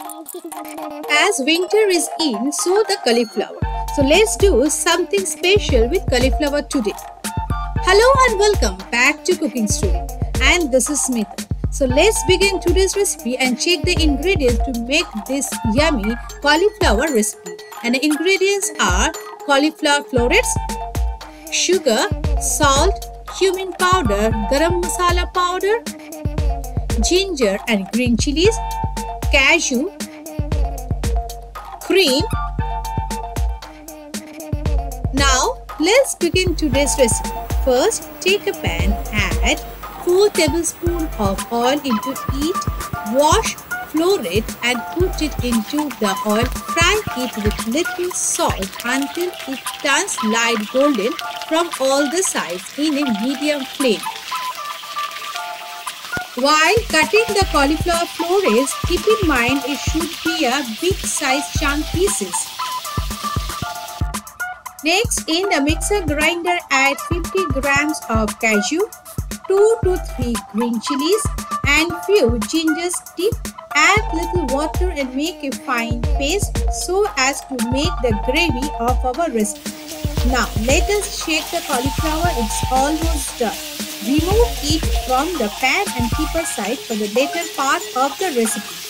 As winter is in, so the cauliflower. So let's do something special with cauliflower today. Hello and welcome back to Cooking Story. And this is Smita. So let's begin today's recipe and check the ingredients to make this yummy cauliflower recipe. And the ingredients are cauliflower florets, sugar, salt, cumin powder, garam masala powder, ginger and green chilies, cashew, cream. Now let's begin today's recipe. First, take a pan, add 4 tablespoons of oil into it, wash, flour it and put it into the oil. Fry it with little salt until it turns light golden from all the sides in a medium flame. While cutting the cauliflower florets, keep in mind it should be a big size chunk pieces. Next, in the mixer grinder, add 50 grams of cashew, 2 to 3 green chilies and few ginger sticks. Add little water and make a fine paste so as to make the gravy of our recipe. Now, let us shake the cauliflower. It's almost done. Remove it from the pan and keep aside for the later part of the recipe.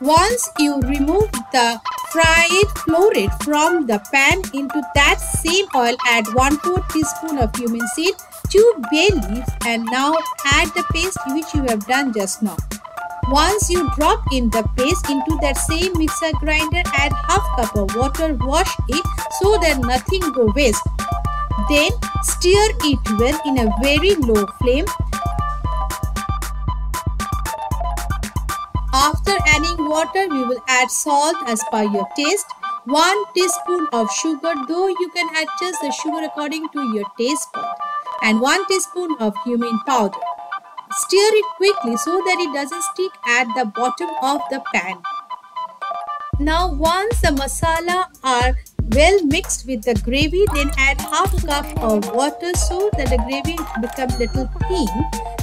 Once you remove the fried floret from the pan into that same oil add 1 4 teaspoon of cumin seed 2 bay leaves and now add the paste which you have done just now once you drop in the paste into that same mixer grinder, add half cup of water, wash it so that nothing go waste. Then stir it well in a very low flame. After adding water, we will add salt as per your taste. 1 teaspoon of sugar, though you can adjust the sugar according to your taste bud. And 1 teaspoon of cumin powder. Stir it quickly so that it doesn't stick at the bottom of the pan. Now once the masala are well mixed with the gravy then add half cup of water so that the gravy becomes little thin.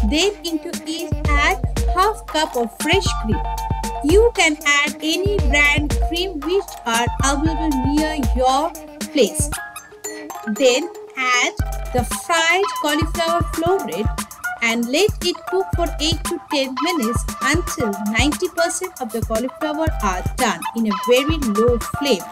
Then into it add half cup of fresh cream. You can add any brand cream which are available near your place. Then add the fried cauliflower floret and let it cook for 8 to 10 minutes until 90% of the cauliflower are done in a very low flame.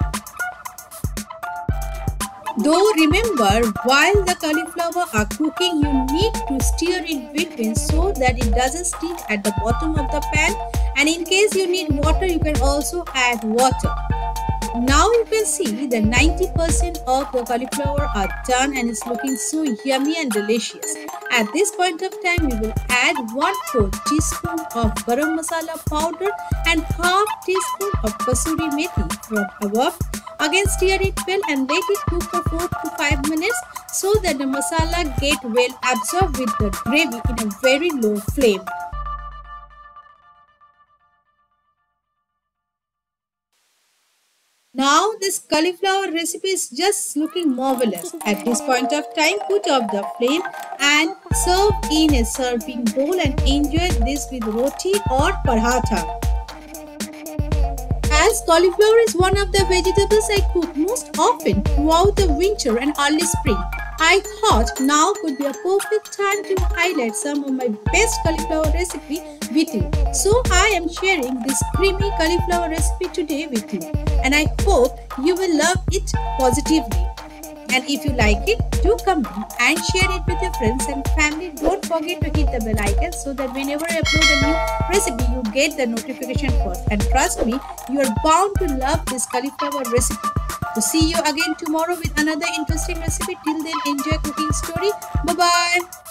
Though remember, while the cauliflower are cooking, you need to stir it between so that it doesn't stick at the bottom of the pan and in case you need water, you can also add water. Now you can see the 90% of the cauliflower are done and it's looking so yummy and delicious. At this point of time, we will add 1 4 teaspoon of garam masala powder and half teaspoon of kasuri methi from above. Again stir it well and let it cook for 4 to 5 minutes so that the masala get well absorbed with the gravy in a very low flame. Now this cauliflower recipe is just looking marvelous. At this point of time, put off the flame and serve in a serving bowl and enjoy this with roti or paratha. As cauliflower is one of the vegetables I cook most often throughout the winter and early spring. I thought now could be a perfect time to highlight some of my best cauliflower recipe with you. So I am sharing this creamy cauliflower recipe today with you and I hope you will love it positively. And if you like it, do comment and share it with your friends and family. Don't forget to hit the bell icon so that whenever I upload a new recipe, you get the notification first. And trust me, you are bound to love this cauliflower recipe. To see you again tomorrow with another interesting recipe. Till then, enjoy cooking story. Bye-bye.